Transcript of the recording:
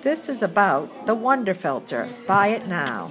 This is about the Wonder Filter. Buy it now.